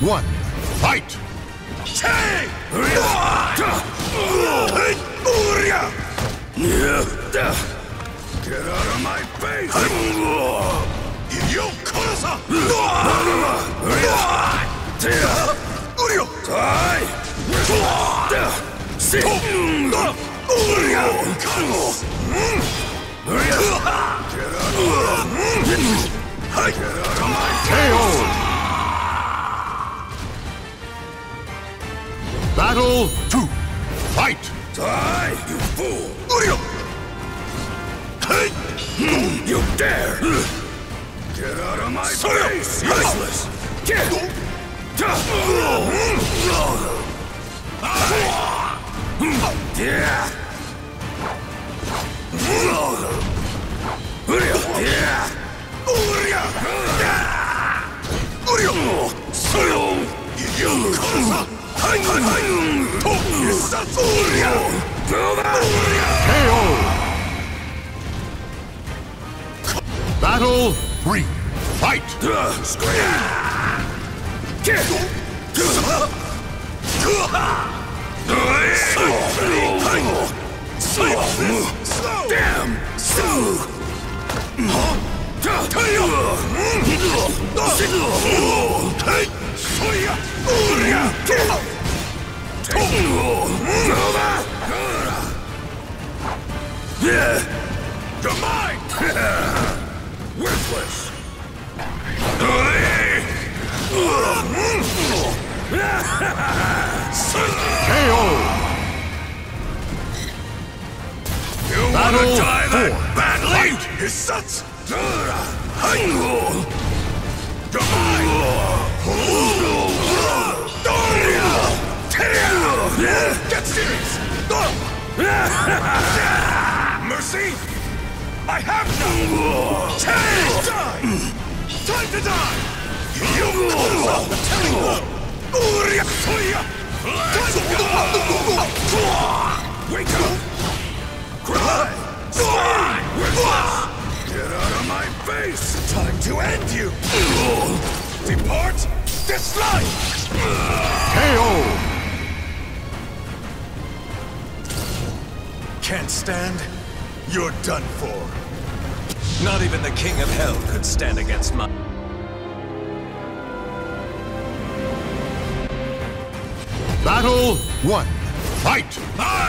one, fight! Get out of my face! Yo, Konosa! Urio! Die! Sit! Urio! Get out of my face! KO! Battle two, fight! Die, you fool! You dare! Get out of my face! Useless! Get! Yeah! Yeah! Urio! Urio! Soyo! You Battle three, fight! Scream! Four. badly? His sons! Hango! Get serious! Mercy? I have none! Die! Time to die! You I'm telling you! Uria! Soya! Wake up! Cry! Get out of my face! Time to end you! Depart this life! KO! Can't stand? You're done for. Not even the King of Hell could stand against my... Battle one, fight! I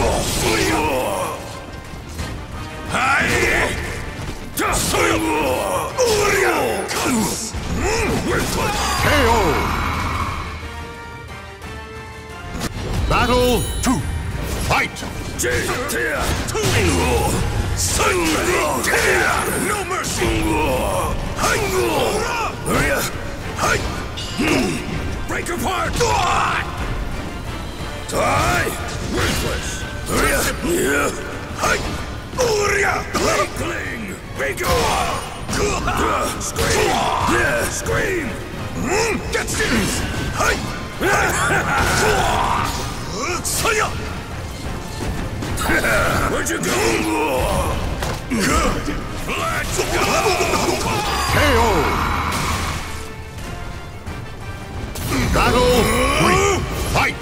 Battle two, fight! No mercy! Break apart! Die! Worthless! Weakling! Scream! Yeah! Scream! Get serious! Sonya! Where'd you go? Good! Let's go! KO! Battle three, fight!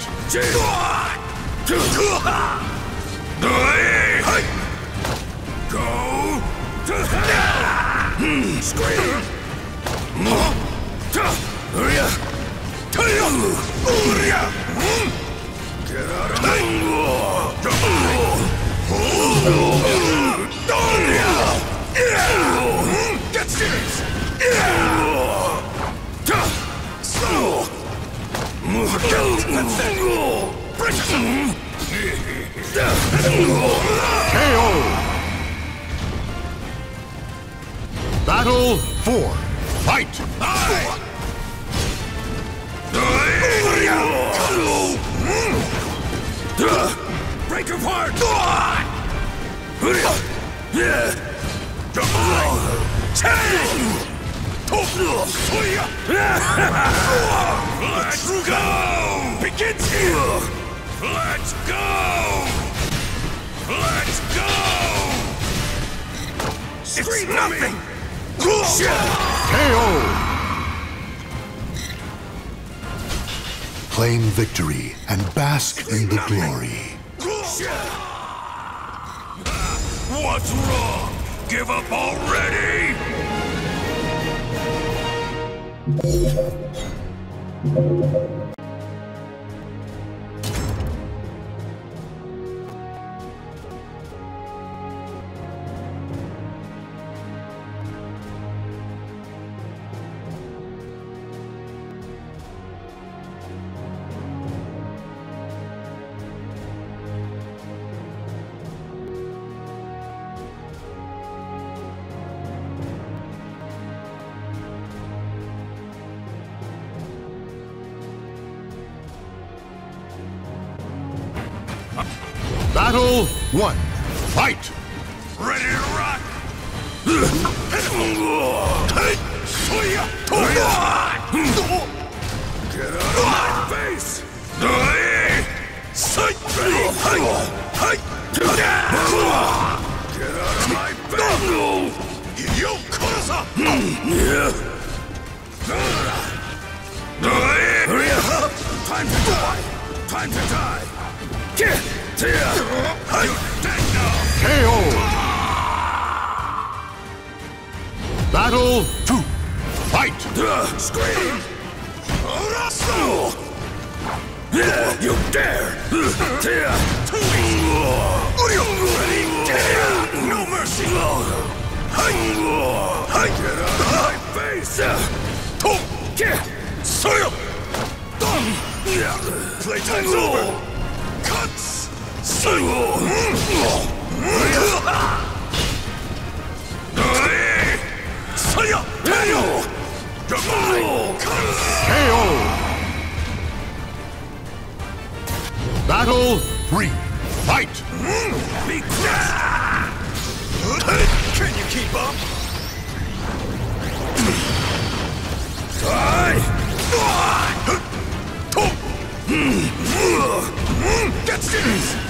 Go to hell! Scream! Uria! Uria! Get Let's go! Begins here! Let's go! Let's go! It's nothing! KO! Claim victory and bask in the glory. What's wrong? Give up already? Battle one. Fight! Ready to rock? Get out of my face! Get out of my face! Yo, Koza! Time to die! Time to die! Now! KO! Battle two. Fight! The Scream! Arasu! You dare! No mercy! Get out of my face! Playtime's over! Cuts! Battle three. Fight! Can you keep up? Die! Get serious!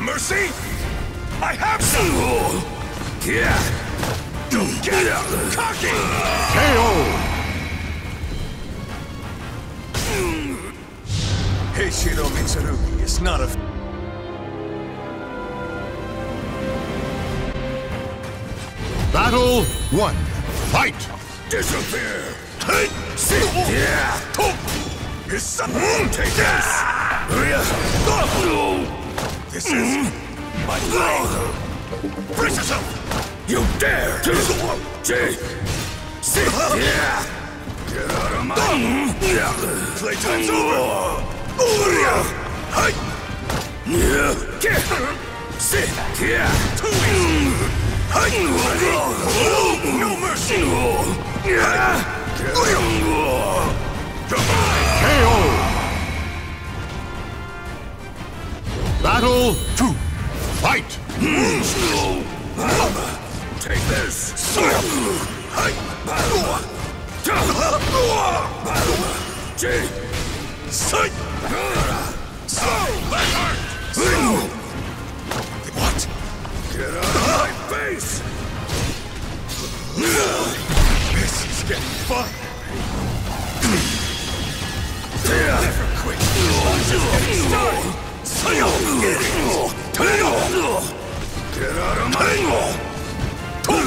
Mercy? I have some! Yeah! Don't get cocky! KO! Heishiro Mitsurugi is not a Battle one. Fight! Disappear! Hey! Sit! Yeah! Top! His son! Take this! This is my mm. mm. blade! Brace yourself! You dare! Jay! Sit! Yeah! Get out of my... Playtime's mm. over! Uria! Hey! Yeah! Get! Sit! Yeah! Too easy! Hey! Ready? No mercy! KO! Battle two. Fight! Take this! What? Get my face! This is getting fun! Different quick! Get out of my... KO!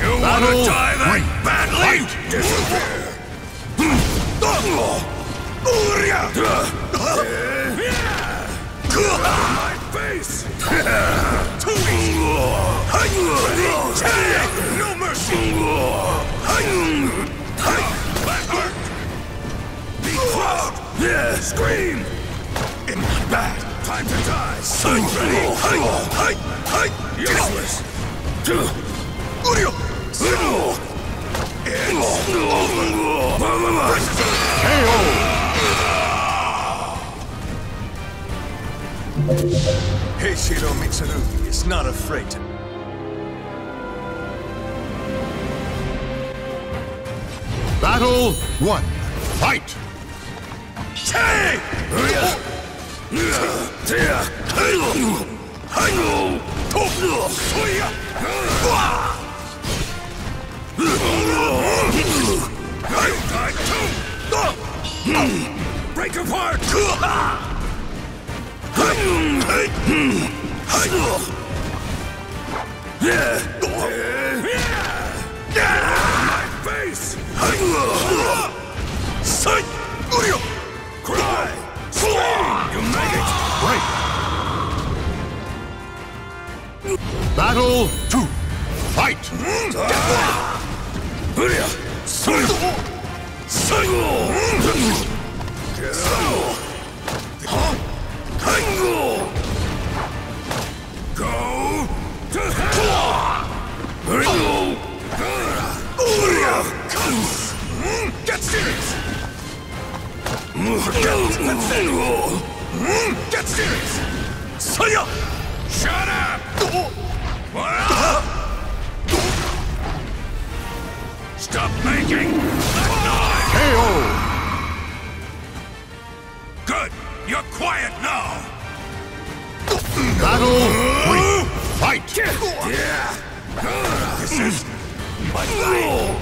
You wanna die that badly? Disappear! Uria! My face! Too easy! No mercy! Crushed! Scream! In my bad! Time to die! Sign ready! Useless! KO! Heishiro Mitsurugi is not afraid to Battle one. Fight! Break apart! My face! Sight! Cry! Scream! You maggot! Serious! Get serious! Saya! Shut up! Stop making that noise! KO! Good! You're quiet now! Battle three. Fight! This is my fight!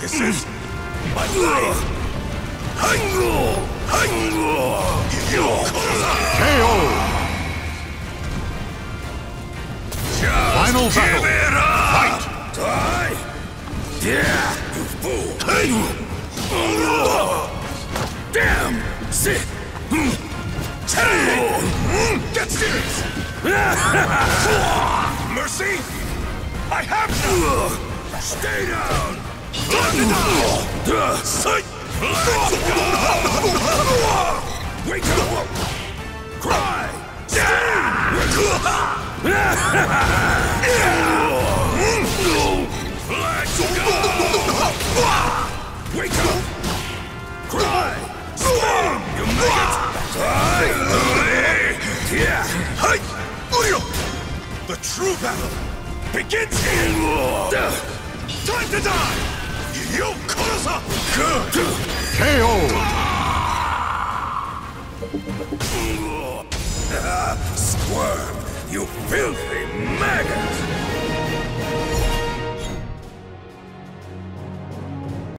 This is my life! KO! Final battle. Fight! Die! Yeah, you fool! Damn! Sit! Get serious! Mercy! I have none! Stay down! Wake up! Cry! Go! Wake up! Cry! Scream! You make it! Die! Yeah! Hi! Urio! The true battle begins here! Time to die! Yo, Konosa! Good! KO! Ah, squirm, you filthy maggot!